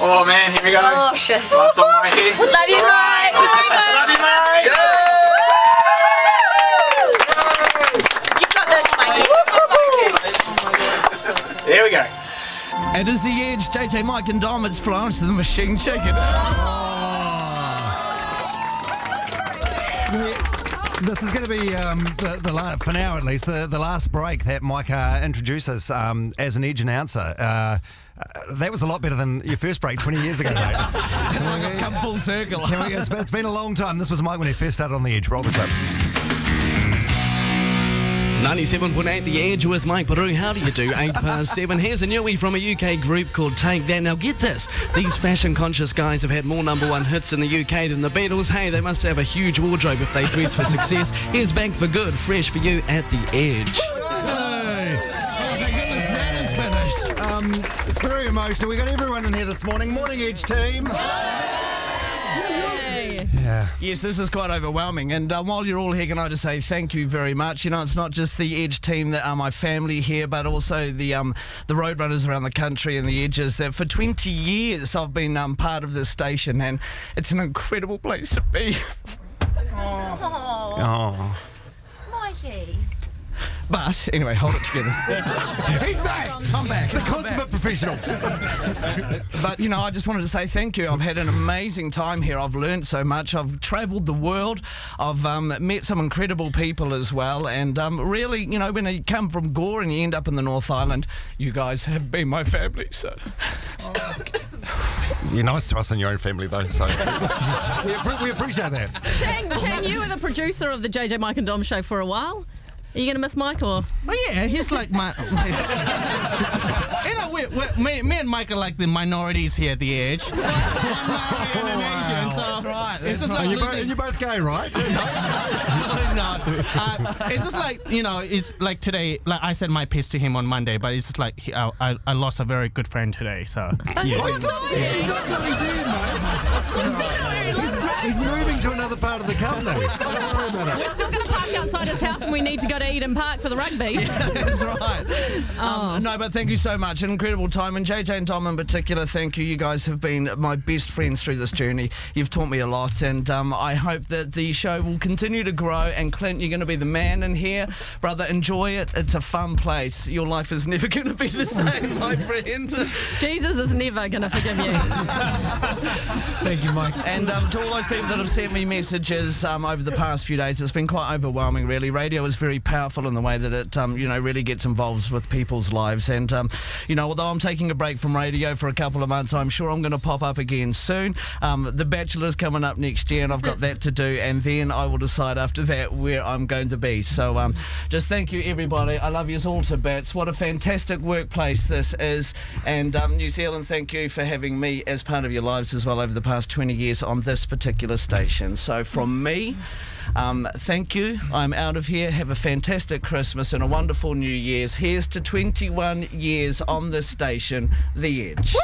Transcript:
Oh man, here we go. Oh shit. Oh, Last on Mikey. Love you, mate. Love you, Mike. mate. You've got this, Mikey. Here we go. It is the edge, JJ Mike and Dom. It's Florence and the Machine Check it. Oh. This is going to be um, the, the la- for now at least the, the last break that Mike uh, introduces um, as an Edge announcer. Uh, uh, that was a lot better than your first break 20 years ago, mate. It's like I've come full circle. We- it's, it's been a long time. This was Mike when he first started on the Edge. Roll the clip. 97.8 The Edge with Mike Puru. How do you do? 8 past 7. Here's a newie from a UK group called Take That. Now get this. These fashion conscious guys have had more number one hits in the UK than the Beatles. Hey, they must have a huge wardrobe if they dress for success. Here's Back for Good, fresh for you at The Edge. Oh. Um, it's very emotional. We got everyone in here this morning. Morning, Edge team. Yeah. Yes, this is quite overwhelming. And um, while you're all here, can I just say thank you very much? You know, it's not just the Edge team that are my family here, but also the um, the Roadrunners around the country and the Edges. That for 20 years I've been um, part of this station, and it's an incredible place to be. Oh. Mikey. But anyway, hold it together. He's back. I'm back. The I'm consummate professional. But you know, I just wanted to say thank you. I've had an amazing time here. I've learned so much. I've travelled the world. I've um, met some incredible people as well. And um, really, you know, when you come from Gore and you end up in the North Island, you guys have been my family. So You're nice to us and your own family, though. So we, appre- we appreciate that. Chang, Chang, you were the producer of the JJ Mike and Dom show for a while. Are you going to miss Mike or? Oh yeah, he's like my. Me, me and Mike are like the minorities here at the edge. One American and Asian, so That's right, It's just And like you're, both, and you're both gay, right? I'm not. Uh, it's just like you know, it's like today. Like I said my piece to him on Monday, but it's just like he, I, I, I lost a very good friend today. So He's not dead. He's not bloody dead, mate. He's, he's moving to another part of the company. Don't worry about We're still going to park outside his house and we need to go to Eden Park for the rugby. that's right. Um, no, but thank you so much. An incredible time. And JJ and Dom in particular, thank you. You guys have been my best friends through this journey. You've taught me a lot. And um, I hope that the show will continue to grow. And Clint, you're going to be the man in here. Brother, enjoy it. It's a fun place. Your life is never going to be the same, my friend. Jesus is never going to forgive you. Thank you, Mike. And um, to all those people that have sent me messages um, over the past few days, it's been quite overwhelming, really. Radio is very powerful in the way that it, um, you know, really gets involved with people's lives. And, um, you know, although I'm taking a break from radio for a couple of months, I'm sure I'm going to pop up again soon. Um, the Bachelor's coming up next year, and I've got that to do. And then I will decide after that where I'm going to be. So um, just thank you, everybody. I love you all to bits. What a fantastic workplace this is. And um, New Zealand, thank you for having me as part of your lives as well over the past 20 years on this particular station. So from me, um, thank you. I'm out of here. Have a fantastic Christmas and a wonderful New Year's. Here's to 21 years on the station, The Edge.